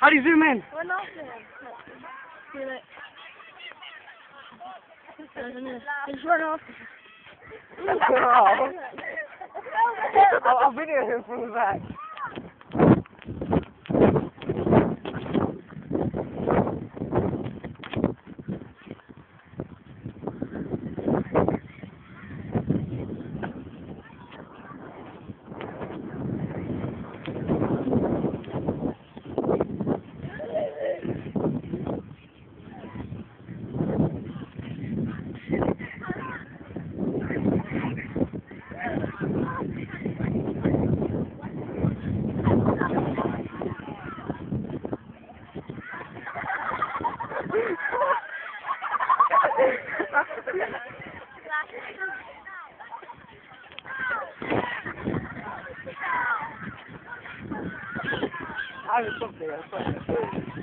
How do you zoom in? Run off then. Feel it. Just run off. I'll, oh, I'll video him from the back. I was something else.